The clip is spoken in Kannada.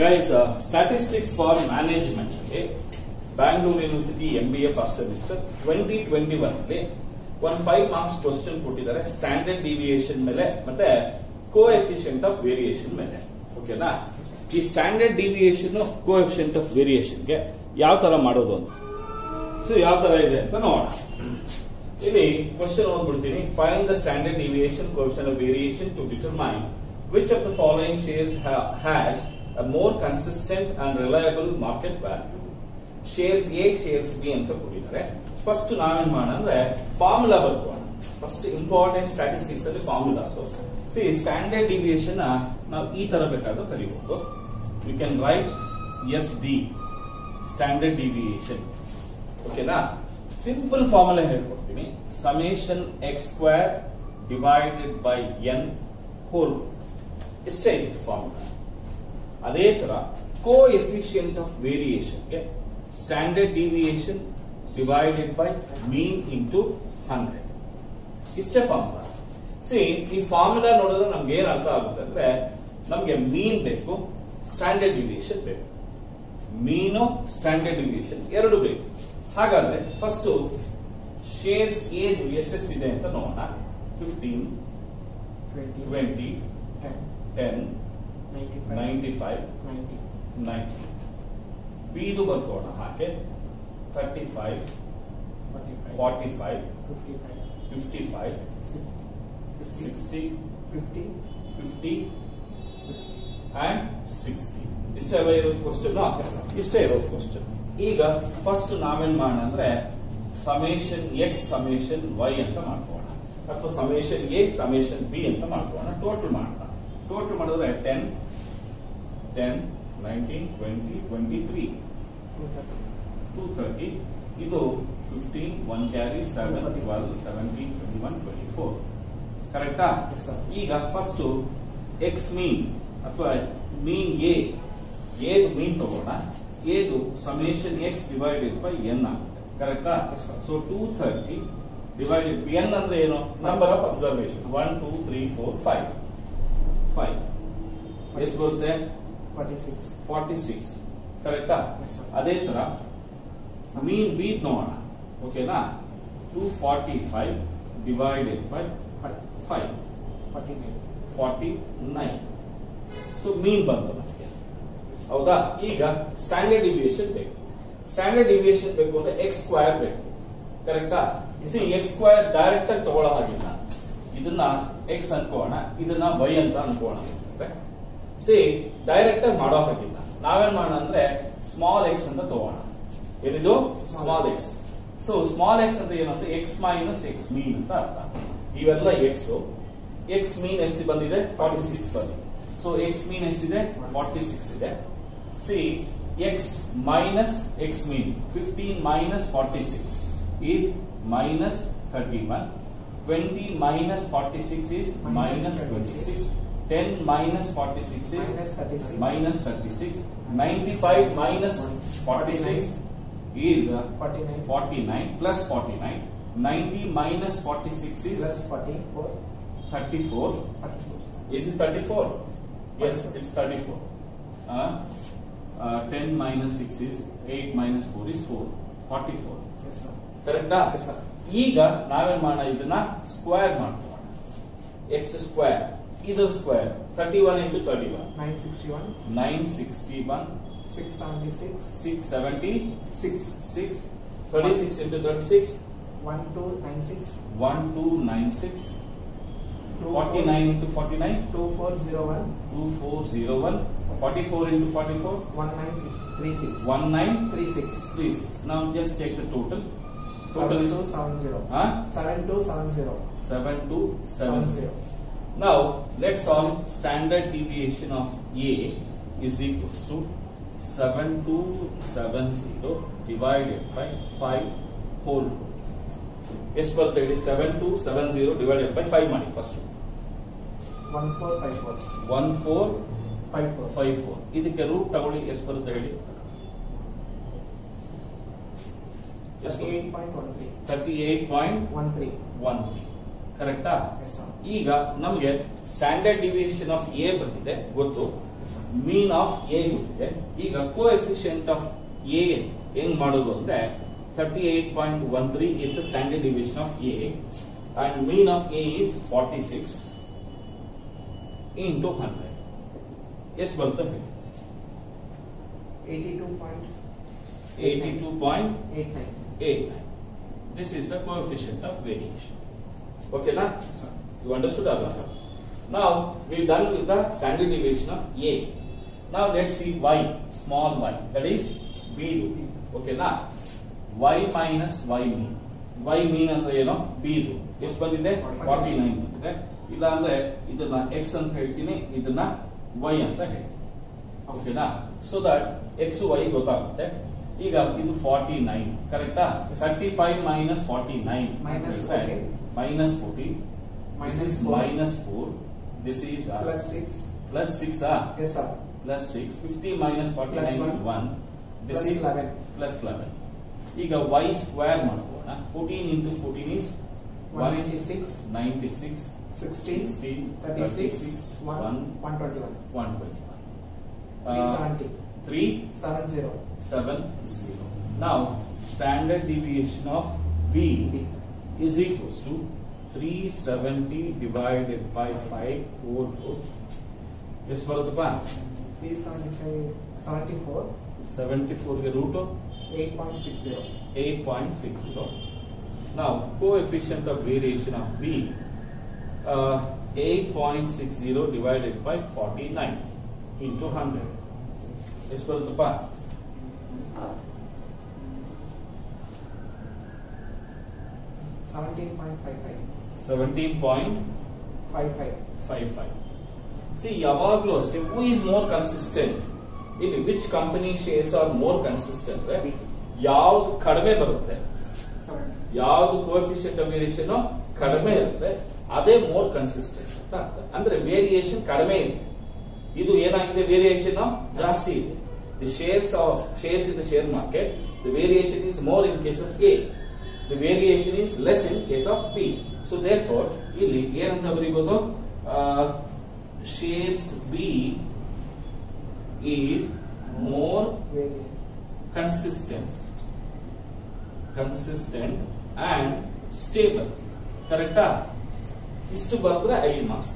ಗೈಸ್ ಸ್ಟಾಟಿಸ್ಟಿಕ್ಸ್ ಫಾರ್ ಮ್ಯಾನೇಜ್ಮೆಂಟ್ ಅಲ್ಲಿ management. M B A first twenty twenty one ಅಲ್ಲಿ ಒಂದು ಫೈವ್ ಮಾರ್ಕ್ಸ್ ಕ್ವಶನ್ ಕೊಟ್ಟಿದ್ದಾರೆ ಸ್ಟ್ಯಾಂಡರ್ಡ್ ಡಿವಿಯೇಷನ್ ಮೇಲೆ, ಮತ್ತೆ ಕೋ ಎಫಿಷಿಯಂಟ್ ಆಫ್ ವೇರಿಯೇಷನ್ ಮೇಲೆ ಓಕೆನಾ ಈ standard deviation coefficient of ವೇರಿಯೇಷನ್ಗೆ ಯಾವ ತರ ಮಾಡೋದು ಅಂತ? ಸೊ ಯಾವ ತರ ಇದೆ ಅಂತ ನೋಡೋಣ. ಇಲ್ಲಿ question ನೋಡ್ಬಿಡ್ತೀನಿ. Find the standard deviation coefficient of variation to determine which of the following shares has a more consistent and reliable market value. Shares A shares B ಅಂತ ಕೊಟ್ಟಿದ್ದಾರೆ. ಫಸ್ಟ್ ನಾವೇನ್ ಮಾಡೋಣ ಅಂದ್ರೆ ಫಾರ್ಮುಲಾ ಬರ್ಕೋಣ ಫಸ್ಟ್ ಇಂಪಾರ್ಟೆಂಟ್ ಸ್ಟಾಟಿಸ್ಟಿಕ್ಸ್ ಅಲ್ಲಿ ಫಾರ್ಮುಲಾ ಸಿ ಸ್ಟ್ಯಾಂಡರ್ಡ್ ಡಿವಿಯೇಷನ್ ನಾವು ಈ ತರ ಬೇಕಾದ್ರೂ ಕರಿಬಹುದು you can write S D standard deviation ಓಕೆನಾ ಸಿಂಪಲ್ ಫಾರ್ಮುಲಾ ಹೇಳ್ಕೊಡ್ತೀನಿ. Summation x square divided by n whole ಇಷ್ಟೇ ಇದೆ ಫಾರ್ಮುಲಾ ಅದೇ ತರ coefficient of ವೇರಿಯೇಷನ್ಗೆ standard deviation divided by mean into hundred ಇಷ್ಟೇ ಫಾರ್ಮುಲಾ ಸಿ ಈ ಫಾರ್ಮುಲಾ ನೋಡಿದ್ರೆ ನಮ್ಗೆ ಏನ್ ಅರ್ಥ ಆಗುತ್ತೆ ಅಂದ್ರೆ ನಮ್ಗೆ ಮೀನ್ ಬೇಕು ಸ್ಟ್ಯಾಂಡರ್ಡ್ ಡಿವಿಯೇಷನ್ ಬೇಕು. ಮೀನು ಸ್ಟ್ಯಾಂಡರ್ಡ್ ಡಿವಿಯೇಷನ್ ಎರಡು ಬೇಕು. ಹಾಗಾದ್ರೆ ಫಸ್ಟ್ ಶೇರ್ಸ್ ಏದು ಎಷ್ಟೆಷ್ಟಿದೆ ಅಂತ ನೋಡೋಣ. Fifteen twenty ten ninety five ninety ಬಿದು ಬರ್ಕೋಣ ಹಾಗೆ. Thirty five forty five fifty five sixty fifty and sixty ಇಷ್ಟೇ ಇರೋದು ಕ್ವಶನ್ ಇಷ್ಟೇ ಇರೋದು ಕ್ವಶನ್ ಈಗ ಫಸ್ಟ್ ನಾವೇನ್ ಮಾಡೋಣ ಅಂದ್ರೆ ಸಮೇಷನ್ ಎಕ್ಸ್ ಸಮೇಷನ್ ವೈ ಅಂತ ಮಾಡ್ಕೋಣ ಅಥವಾ ಸಮೇಷನ್ ಎ ಸಮೇಷನ್ ಬಿ ಅಂತ ಮಾಡ್ಕೋಣ ಟೋಟಲ್ ಮಾಡೋಣ. ಟೋಟಲ್ ಮಾಡಿದ್ರೆ ten ten nineteen twenty twenty three two thirty ಇದು fifteen one carry seven twelve seventeen twenty one twenty four ಕರೆಕ್ಟಾ. ಈಗ ಫಸ್ಟ್ ಎಕ್ಸ್ ಮೀನ್ ಅಥವಾ ಮೀನ್ ಎ ಏದು ಮೀನ್ ತಗೋಣ. ಏದು summation x divided by n ಆಗುತ್ತೆ. ಕರೆಕ್ಟಾ. So two thirty divided n ಅಂದ್ರೆ ಏನು? Number of observation one two three four five five ಎಷ್ಟು ಬರುತ್ತೆ ಫಾರ್ಟಿ ಸಿಕ್ಸ್ ಕರೆಕ್ಟಾ Yes, sir. ಅದೇ ತರ ಮೀನ್ ಬಿ ನೋಡೋಣ ಓಕೆನಾ two forty five divided by five forty nine so mean ಬಂತು ನಮಗೆ. ಹೌದಾ? ಈಗ ಸ್ಟ್ಯಾಂಡರ್ಡ್ ಡಿವಿಯೇಷನ್ ಬೇಕು. ಸ್ಟ್ಯಾಂಡರ್ಡ್ ಡಿವಿಯೇಷನ್ ಬೇಕು ಅಂದ್ರೆ ಎಕ್ಸ್ ಸ್ಕ್ವೇರ್ ಬೇಕು. ಕರೆಕ್ಟಾ ಸಿ ಎಕ್ಸ್ ಸ್ಕ್ವೇರ್ ಡೈರೆಕ್ಟ್ ಆಗಿ ತಗೊಳ್ಳೋ ಹಾಗಿಲ್ಲ. ಇದನ್ನ ಎಕ್ಸ್ ಅನ್ಕೋಣ, ಇದನ್ನ ವೈ ಅಂತ ಅನ್ಕೋಣ. ಸಿ ಡೈರೆಕ್ಟ್ ಆಗಿ ಮಾಡೋ ಹಾಗಿಲ್ಲ. ನಾವೇನ್ ಮಾಡೋಣ ಅಂದ್ರೆ ಸ್ಮಾಲ್ ಎಕ್ಸ್ ಅಂತ ತಗೋಣ. ಏನಿದು? Small. X so small x ಅಂತ ಏನಂದ್ರೆ ಎಕ್ಸ್ ಮೈನಸ್ ಎಕ್ಸ್ ಮೀನ್ ಅಂತ ಅರ್ಥ. ಇವೆಲ್ಲ ಎಕ್ಸ್ ಎಕ್ಸ್ ಮೀನ್ ಎಷ್ಟು ಬಂದಿದೆ? ಫಾರ್ಟಿ ಸಿಕ್ಸ್ ಬಂದಿದೆ. ಸೊ ಎಕ್ಸ್ ಮೀನ್ ಎಷ್ಟಿದೆ ಫಾರ್ಟಿ ಸಿಕ್ಸ್ ಇದೆ. See x minus x mean fifteen minus forty six is minus thirty one 20 minus 46 is minus 26. 10 minus 46 is minus 36. 95 minus 46 is 49. plus 49. 90 minus 46 is plus 44. 34. Is it 34? Yes, it's 34. Uh, uh, 10 minus 6 is 8 minus 4 is 4. 44. Yes, sir. Correct? Yes, sir. ಈಗ ನಾವೇನ್ ಮಾಡೋಣ? ಇದನ್ನ ಸ್ಕ್ವೇರ್ ಮಾಡ್ಕೋಣ ಎಕ್ಸ್ ಸ್ಕ್ವೇರ್ ಇದು square thirty one into thirty one nine sixty one six seventy six thirty six into thirty six one two nine six forty nine into forty nine two four zero one forty four into forty four one nine three six ನಾವು just take the total total seven two seven zero Now, let's solve standard deviation of A is equals to 7270 divided by 5 whole. ಎಷ್ಟು ಬರುತ್ತೆ ಹೇಳಿ seven two seven zero divided by five ಮಾಡಿ first one four five four ಇದಕ್ಕೆ ರೂಟ್ ತಗೊಳ್ಳಿ ಎಷ್ಟು ಬರುತ್ತೆ ಹೇಳಿ ಎಷ್ಟು thirty eight point one three ಕರೆಕ್ಟಾ ಈಗ ನಮಗೆ ಸ್ಟ್ಯಾಂಡರ್ಡ್ ಡಿವಿಯೇಷನ್ ಆಫ್ ಎ ಬಂದಿದೆ ಗೊತ್ತು? ಮೀನ್ ಆಫ್ ಎ ಗೊತ್ತಿದೆ. ಈಗ ಕೋ ಎಫಿಷಿಯಂಟ್ ಆಫ್ ಎ ಹೆಂಗ್ ಮಾಡೋದು ಅಂದ್ರೆ thirty eight point one three is the standard division of A and mean of A is forty six into hundred ಎಷ್ಟು ಬರುತ್ತೆ ಹೇಳಿ? Eighty two point eighty two point eight nine eight This is the coefficient of variation. Okay, na? You understood Abba? Now we done with the standard deviation of A. Now let's see y, small y, that is B. Okay, na? y minus y mean. y mean ಅಂದ್ರೆ know, B ಇದು ಎಷ್ಟು ಬಂದಿದೆ ಫಾರ್ಟಿ ನೈನ್ ಬಂದಿದೆ ಇಲ್ಲ ಅಂದ್ರೆ ಇದನ್ನ x ಅಂತ ಹೇಳ್ತೀನಿ ಇದನ್ನ y ಅಂತ ಹೇಳ್ತೀನಿ ಓಕೆನಾ ಸೊ ದಟ್ ಎಕ್ಸ್ ವೈ ಗೊತ್ತಾಗುತ್ತೆ ಈಗ ಇದು ಫಾರ್ಟಿ ನೈನ್ ಕರೆಕ್ಟಾ thirty five minus forty nine Minus 40. Minus forty This Minus is four. minus 4. This is uh, plus six plus 6. Ah, yes sir plus 6. 50 minus 49 Plus is one. 1. This Plus is 11. plus 11. ಈಗ y square ಮಾಡ್ಬೋಣ 14 into 14 is 196, 96, 16, 16, 36, 1, three seven zero seven zero. Now standard deviation of B is equals to 370 divided by 5 over 2. Yes, Bharatapa? 375, 74. 74 root 8.60 8.60 now coefficient of variation of b uh, 8.60 divided by 49 into 100 is equal to pi. Seventeen point five five. Seventeen point five five. Five five. See, Yavaglo step who is more consistent? In which company shares are more consistent, right? ಯಾವ್ದು ಕಡಿಮೆ ಬರುತ್ತೆ ಯಾವ್ದು ಕೋಫಿಷಿಯಂಟ್ ಆಫ್ ವೇರಿಯೇಷನ್ ಕಡಿಮೆ ಇರುತ್ತೆ ಅದೇ ಮೋರ್ ಕನ್ಸಿಸ್ಟೆಂಟ್ ಅಂತ ಅರ್ಥ ಅಂದ್ರೆ ವೇರಿಯೇಷನ್ ಕಡಿಮೆ ಇದೆ ಇದು ಏನಾಗಿದೆ? ವೇರಿಯೇಷನ್ ಜಾಸ್ತಿ ಇದೆ. The shares of shares in the share market the variation is more in case of A the variation is less in case of P so therefore ಇಲ್ಲಿ ಏನಂತ ಬರೀಬಹುದು shares B is more consistent consistent and stable ಕರೆಕ್ಟಾ ಇಷ್ಟು ಬಂದ್ರೆ ಐದು ಮಾರ್ಕ್ಸ್.